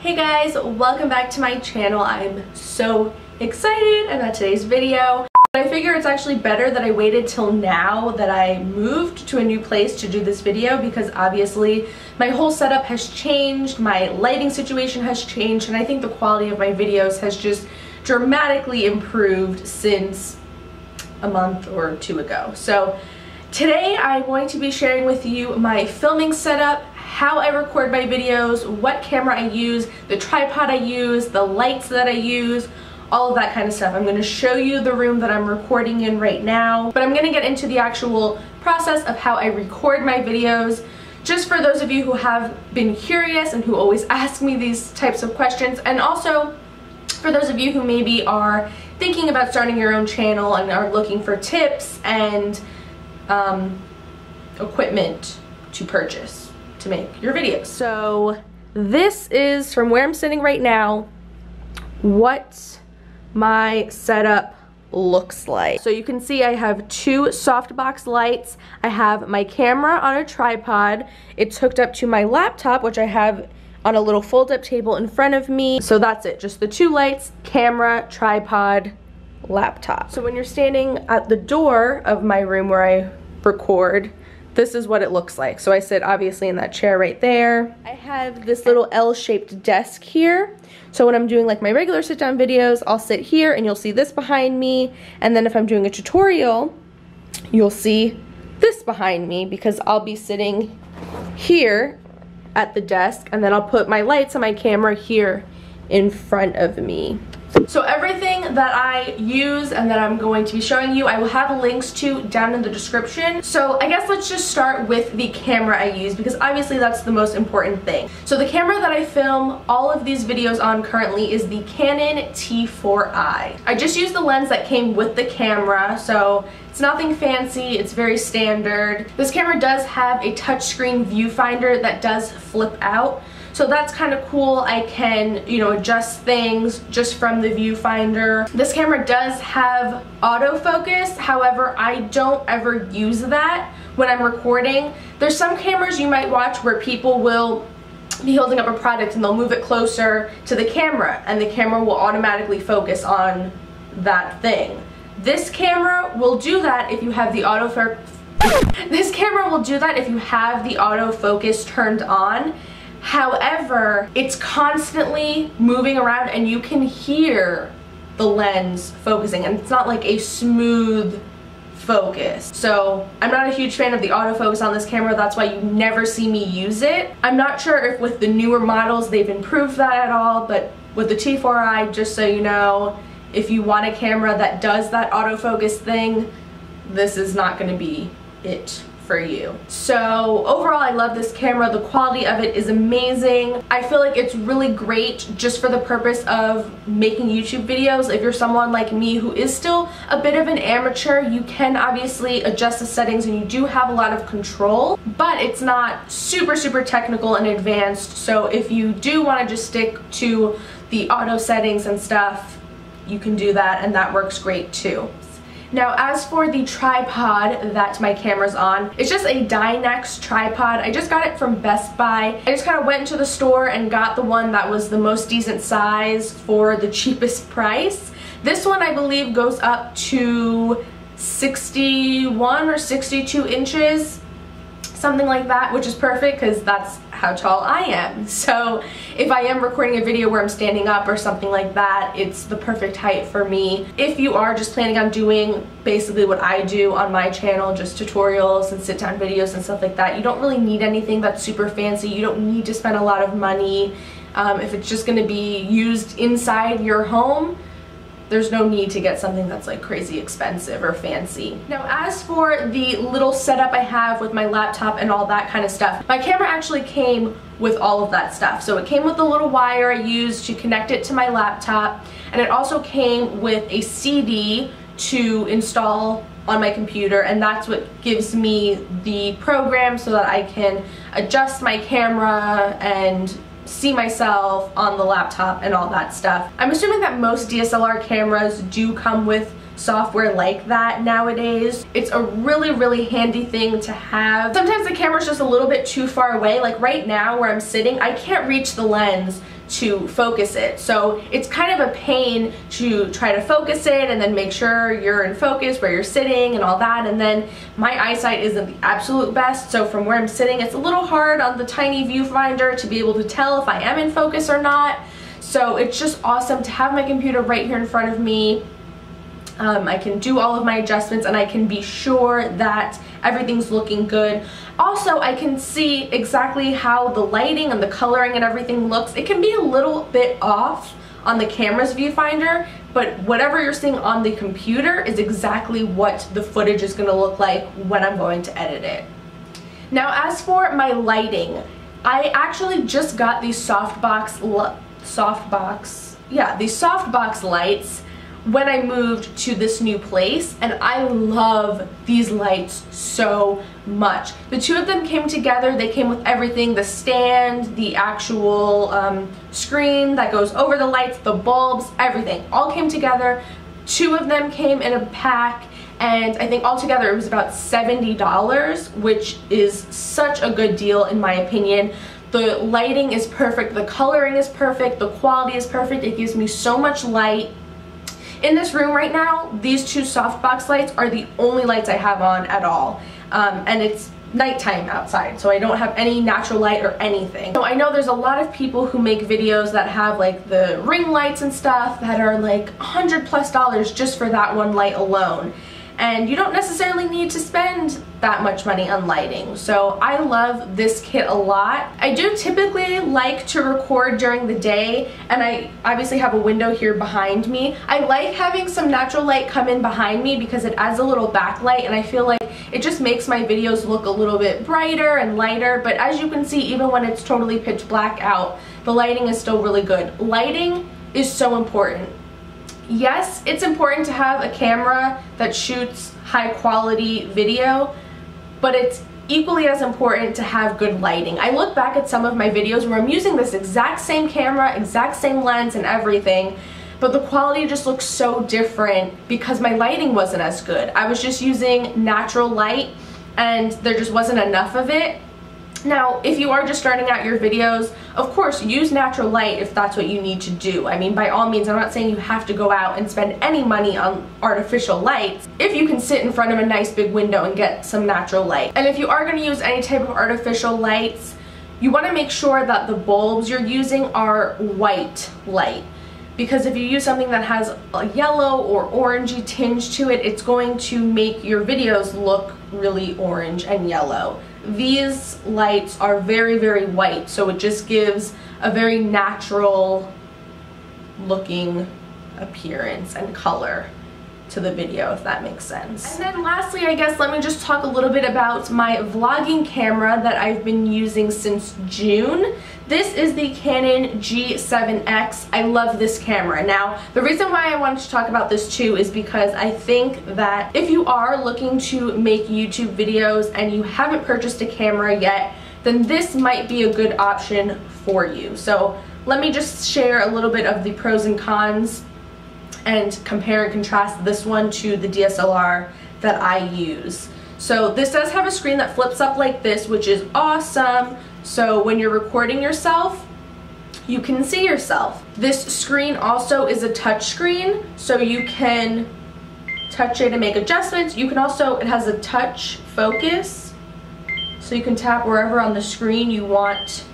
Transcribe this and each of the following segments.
Hey guys, welcome back to my channel. I'm so excited about today's video. But I figure it's actually better that I waited till now that I moved to a new place to do this video because obviously my whole setup has changed, my lighting situation has changed, and I think the quality of my videos has just dramatically improved since a month or two ago. So today I'm going to be sharing with you my filming setup, how I record my videos, what camera I use, the tripod I use, the lights that I use, all of that kind of stuff. I'm going to show you the room that I'm recording in right now, but I'm going to get into the actual process of how I record my videos. Just for those of you who have been curious and who always ask me these types of questions, and also for those of you who maybe are thinking about starting your own channel and are looking for tips and um, equipment to purchase to make your videos. So this is from where I'm sitting right now, what my setup looks like. So you can see I have two softbox lights. I have my camera on a tripod. It's hooked up to my laptop, which I have on a little fold-up table in front of me. So that's it, just the two lights, camera, tripod, laptop. So when you're standing at the door of my room where I record, this is what it looks like. So I sit obviously in that chair right there. I have this little L-shaped desk here. So when I'm doing like my regular sit down videos, I'll sit here and you'll see this behind me. And then if I'm doing a tutorial, you'll see this behind me because I'll be sitting here at the desk and then I'll put my lights and my camera here in front of me. So everything that I use and that I'm going to be showing you, I will have links to down in the description. So I guess let's just start with the camera I use because obviously that's the most important thing. So the camera that I film all of these videos on currently is the Canon T4i. I just used the lens that came with the camera, so it's nothing fancy, it's very standard. This camera does have a touchscreen viewfinder that does flip out. So that's kind of cool. I can, you know, adjust things just from the viewfinder. This camera does have autofocus. However, I don't ever use that when I'm recording. There's some cameras you might watch where people will be holding up a product and they'll move it closer to the camera and the camera will automatically focus on that thing. This camera will do that if you have the autofocus this camera will do that if you have the autofocus turned on However, it's constantly moving around and you can hear the lens focusing and it's not like a smooth focus. So I'm not a huge fan of the autofocus on this camera. That's why you never see me use it. I'm not sure if with the newer models they've improved that at all, but with the T4i, just so you know, if you want a camera that does that autofocus thing, this is not gonna be it for you. So overall I love this camera. The quality of it is amazing. I feel like it's really great just for the purpose of making YouTube videos. If you're someone like me who is still a bit of an amateur, you can obviously adjust the settings and you do have a lot of control, but it's not super, super technical and advanced. So if you do want to just stick to the auto settings and stuff, you can do that and that works great too. Now as for the tripod that my camera's on, it's just a Dynex tripod. I just got it from Best Buy. I just kind of went into the store and got the one that was the most decent size for the cheapest price. This one I believe goes up to 61 or 62 inches something like that, which is perfect because that's how tall I am. So if I am recording a video where I'm standing up or something like that, it's the perfect height for me. If you are just planning on doing basically what I do on my channel, just tutorials and sit down videos and stuff like that, you don't really need anything that's super fancy. You don't need to spend a lot of money. Um, if it's just going to be used inside your home, there's no need to get something that's like crazy expensive or fancy. Now as for the little setup I have with my laptop and all that kind of stuff, my camera actually came with all of that stuff. So it came with the little wire I used to connect it to my laptop and it also came with a CD to install on my computer and that's what gives me the program so that I can adjust my camera and see myself on the laptop and all that stuff. I'm assuming that most DSLR cameras do come with software like that nowadays. It's a really, really handy thing to have. Sometimes the camera's just a little bit too far away. Like right now where I'm sitting, I can't reach the lens to focus it. So it's kind of a pain to try to focus it and then make sure you're in focus where you're sitting and all that. And then my eyesight isn't the absolute best. So from where I'm sitting, it's a little hard on the tiny viewfinder to be able to tell if I am in focus or not. So it's just awesome to have my computer right here in front of me. Um, I can do all of my adjustments and I can be sure that everything's looking good. Also, I can see exactly how the lighting and the coloring and everything looks. It can be a little bit off on the camera's viewfinder, but whatever you're seeing on the computer is exactly what the footage is gonna look like when I'm going to edit it. Now, as for my lighting, I actually just got these softbox, softbox, yeah, these softbox lights when I moved to this new place and I love these lights so much. The two of them came together, they came with everything, the stand, the actual um, screen that goes over the lights, the bulbs, everything, all came together. Two of them came in a pack and I think altogether it was about $70, which is such a good deal in my opinion. The lighting is perfect, the coloring is perfect, the quality is perfect, it gives me so much light in this room right now, these two softbox lights are the only lights I have on at all. Um, and it's nighttime outside, so I don't have any natural light or anything. So I know there's a lot of people who make videos that have like the ring lights and stuff that are like 100 plus dollars just for that one light alone and you don't necessarily need to spend that much money on lighting. So I love this kit a lot. I do typically like to record during the day and I obviously have a window here behind me. I like having some natural light come in behind me because it adds a little backlight and I feel like it just makes my videos look a little bit brighter and lighter but as you can see even when it's totally pitch black out the lighting is still really good. Lighting is so important yes, it's important to have a camera that shoots high quality video, but it's equally as important to have good lighting. I look back at some of my videos where I'm using this exact same camera, exact same lens and everything, but the quality just looks so different because my lighting wasn't as good. I was just using natural light and there just wasn't enough of it now, if you are just starting out your videos, of course, use natural light if that's what you need to do. I mean, by all means, I'm not saying you have to go out and spend any money on artificial lights if you can sit in front of a nice big window and get some natural light. And if you are going to use any type of artificial lights, you want to make sure that the bulbs you're using are white light because if you use something that has a yellow or orangey tinge to it, it's going to make your videos look really orange and yellow. These lights are very, very white, so it just gives a very natural looking appearance and color to the video if that makes sense. And then lastly I guess let me just talk a little bit about my vlogging camera that I've been using since June. This is the Canon G7X. I love this camera. Now the reason why I wanted to talk about this too is because I think that if you are looking to make YouTube videos and you haven't purchased a camera yet then this might be a good option for you. So let me just share a little bit of the pros and cons and compare and contrast this one to the DSLR that I use. So this does have a screen that flips up like this, which is awesome. So when you're recording yourself, you can see yourself. This screen also is a touch screen, so you can touch it and make adjustments. You can also, it has a touch focus, so you can tap wherever on the screen you want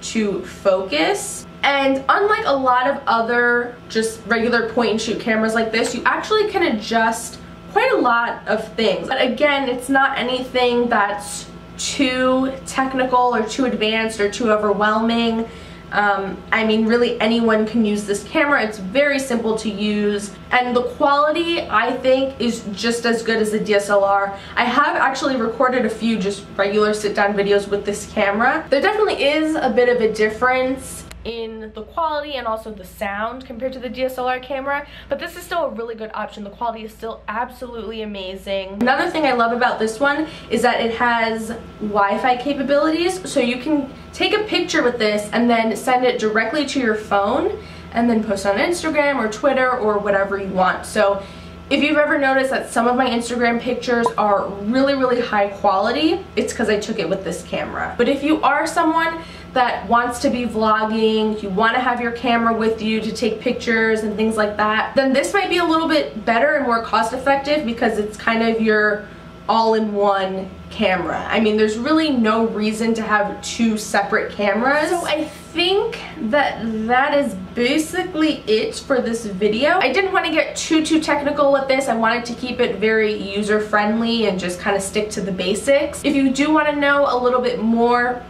to focus. And unlike a lot of other just regular point and shoot cameras like this, you actually can adjust quite a lot of things. But again, it's not anything that's too technical or too advanced or too overwhelming. Um, I mean, really anyone can use this camera. It's very simple to use. And the quality, I think, is just as good as the DSLR. I have actually recorded a few just regular sit-down videos with this camera. There definitely is a bit of a difference in the quality and also the sound compared to the DSLR camera, but this is still a really good option. The quality is still absolutely amazing. Another thing I love about this one is that it has Wi-Fi capabilities, so you can take a picture with this and then send it directly to your phone and then post on Instagram or Twitter or whatever you want. So if you've ever noticed that some of my Instagram pictures are really, really high quality, it's because I took it with this camera. But if you are someone that wants to be vlogging, you want to have your camera with you to take pictures and things like that, then this might be a little bit better and more cost effective because it's kind of your all-in-one camera. I mean, there's really no reason to have two separate cameras. So I think that that is basically it for this video. I didn't want to get too, too technical with this. I wanted to keep it very user-friendly and just kind of stick to the basics. If you do want to know a little bit more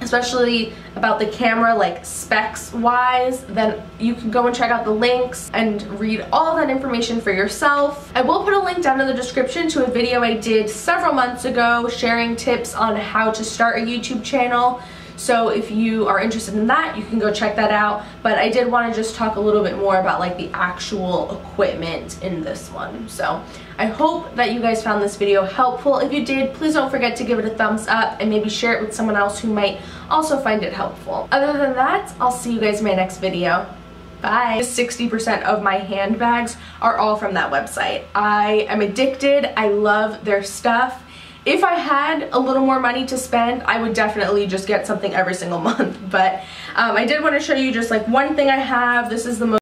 especially about the camera like specs wise then you can go and check out the links and read all that information for yourself. I will put a link down in the description to a video I did several months ago sharing tips on how to start a YouTube channel so if you are interested in that, you can go check that out. But I did want to just talk a little bit more about like the actual equipment in this one. So I hope that you guys found this video helpful. If you did, please don't forget to give it a thumbs up and maybe share it with someone else who might also find it helpful. Other than that, I'll see you guys in my next video. Bye. 60% of my handbags are all from that website. I am addicted. I love their stuff if I had a little more money to spend, I would definitely just get something every single month. But um, I did want to show you just like one thing I have. This is the most